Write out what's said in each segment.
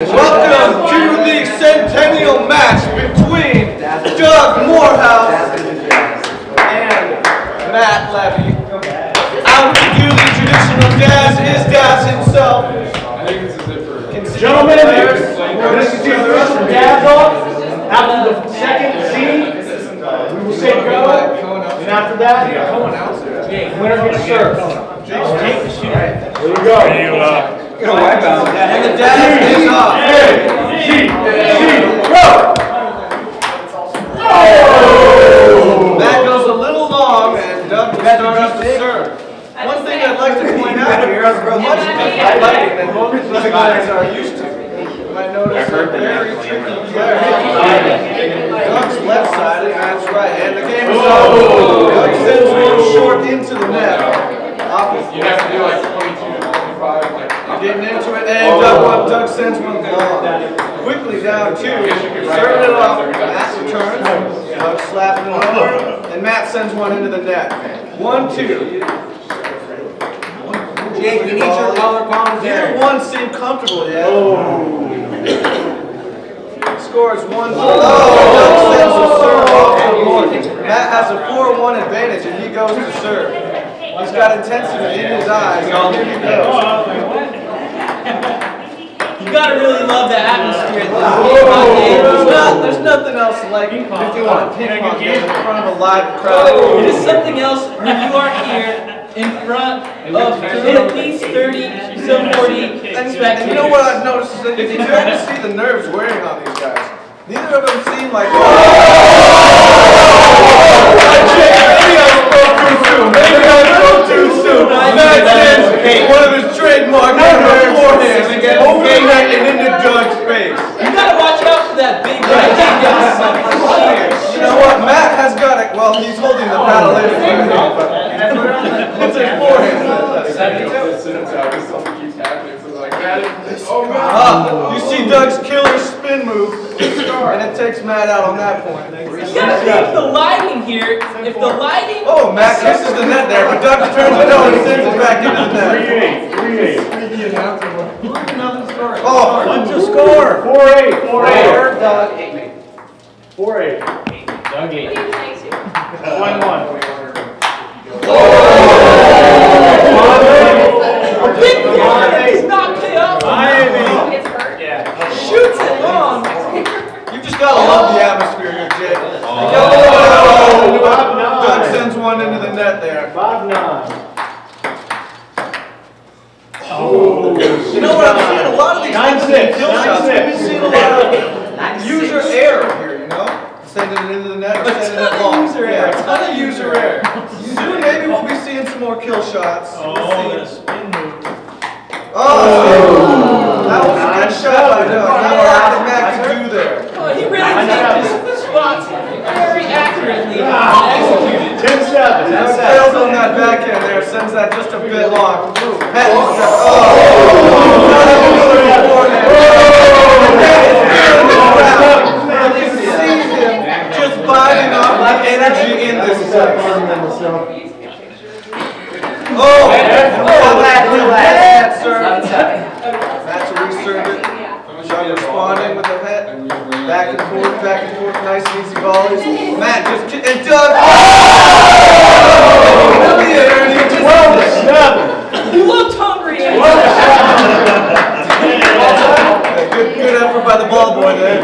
Welcome to the centennial match between Doug Morehouse and Matt Levy. Out to do the traditional Daz is Daz himself. Gentlemen, this is the official dab off. After the second scene, we will say go, and after that, winner gets served. Here we go. And the Daz is off. A, G, G, go! Oh. That goes a little long and Doug will start up to serve. One thing I'd like to point out here is much different lighting than most of these guys are used to. You might notice a very tricky glare. Doug's left side and that's right, and the game is over. Doug sends one short into the net. Opposite. You have to do like 22 to 25, like. Getting into it, and oh. uh, Doug, one- Doug sends one long. Quickly down two, serving it off, Matt returns, Doug uh, slapping it over, and Matt sends one into the net. One, two. Jake, you need your collar palms Neither one seemed comfortable yet. Oh. Scores one. Oh, Doug sends a serve off to Morton. Matt has a four-one advantage, and he goes to serve. He's got intensity in his eyes, and here he goes. You gotta really love the atmosphere oh. at There's, this not, there's nothing else like if you want to ping pong game in front of a live crowd. It is something else when you are here in front of at least 30, some 40 And, spectators. and you know what I've noticed is that if you try to see the nerves wearing on these guys, neither of them seem like. Maybe I spoke too soon. Maybe I spoke too soon. You see Doug's killer spin move, and it takes Matt out on that point. You gotta keep the lighting here. If the lighting. Oh, Matt kisses the net there, but Doug turns it over and sends it back into the net. 3 8. 3 8. Another story. Oh, what's score? 4 8. 4 8. Doug 8. 4 8. Doug 8. 1 1. It into the net or A sending ton it of long. user Yeah, error. a ton of user error. Soon maybe we'll be seeing some more kill shots. Oh, the spin move. Oh, oh. that was a good shot by Doug. Now what did Matt do there? Oh, he really timed his spots very accurately and executed. Ten seven. Doug fails on that backhand there, sends that just a bit long. Matt, oh. Another forehand. You can see him just biting off the energy in this section. Oh, and well, Matt serve. Matt's reserve it. Doug responding with a head. Back and forth, back and forth, nice and easy volleys. Matt just, ki- and Doug. Oh! Yeah, and he just- Twelve to seven. He looked hungry. and- Yeah, Good, good effort by the ball boy there.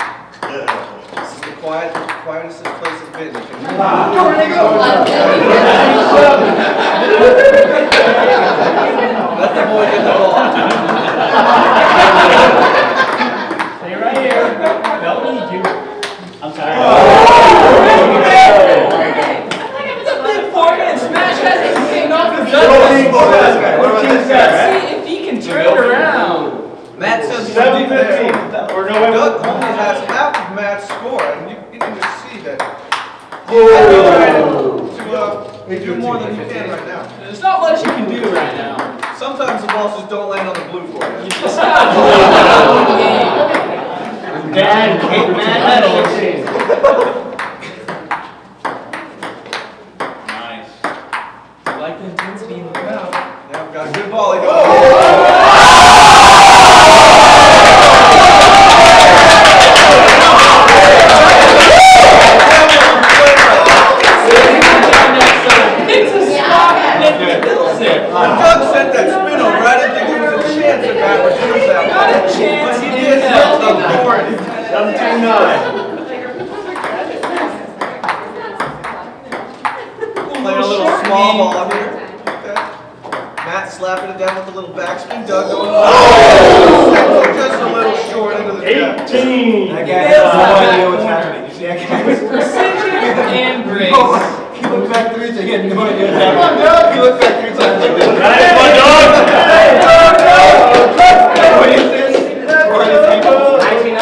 This is the quiet, quietest this place has been. You can- Let the boy get the ball. Stay right here. Don't need you. I'm sorry. Oh. It's a big forehand smash hasn't taken off the Fourteen Doug. seven. Fourteen seven. See if he can turn it around. Matt says Seven fifteen. Or no, wait. Doug only has half of Matt's score, and you, you can just see that. He's trying to, to, uh, do more than you can right now. There's not much you can do right now. Sometimes the balls just don't land on the blue for you. You just gotta play the game. Dad, Kate, Mad medals. Nice. I like the intensity in the crowd. Yeah, got a good volley kills it. Doug sent that spin over. I didn't think there was a chance that Matt would use that. Not a chance But he did hell. hit the board. Seventeen nine. Playing a little small ball here. Okay. Matt slapping it down with a little backspin. Doug going. Oh! Just a little short into the net. Eighteen. guy has no idea what's happening. You see that guy? Precision and grace. Oh, look back three times. He had no idea. Come on, Doug. He looked back three times. Like this. Hey, on, dog. Hey, Doug, Doug. What is this? What are people? 19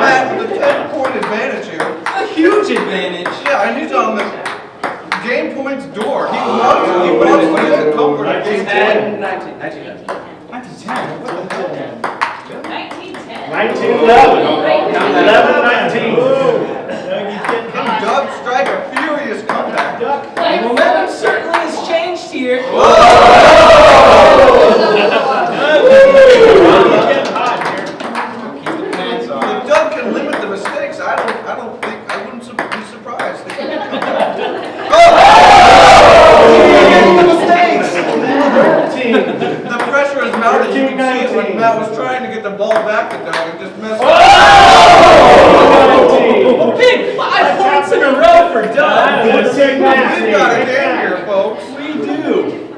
Matt, the 10 point advantage here. A huge advantage. Yeah, and he's on the game points door. He oh. loves it. He wants to get the comfort of game 10. 19. 19. 19. 10. 19. 10. 19. 11. 11. Just messed up. Nineteen. Big five points in a row for Doug. Let's take that. We've got a game here, folks. We do.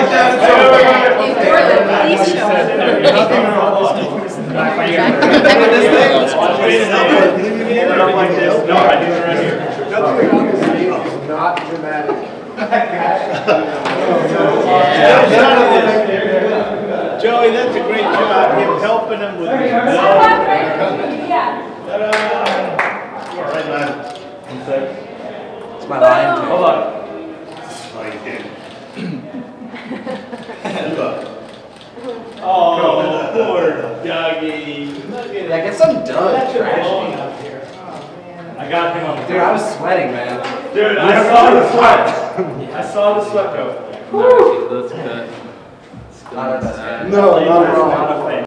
like that, it's Like this. No, I do it right here. Not dramatic. Joey, that's a great job, him helping him with the All right, lad. It's my line. Hold on. Oh, you did. Oh, poor Dougie. Yeah, get some Doug trash. I got him on. Dude, I was sweating, man. Dude, I saw the sweat. I saw the sweat go. Not our best game. No, not at all. Not a fan.